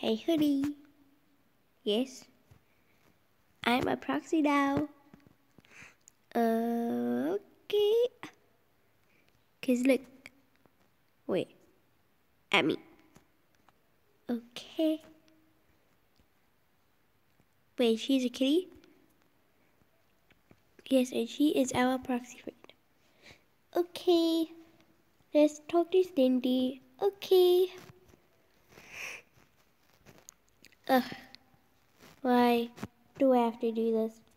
Hey, hoodie. Yes. I'm a proxy now. Okay. Cause look. Wait. At me. Okay. Wait, she's a kitty? Yes, and she is our proxy friend. Okay. Let's talk to Cindy. Okay. Ugh. Why do I have to do this?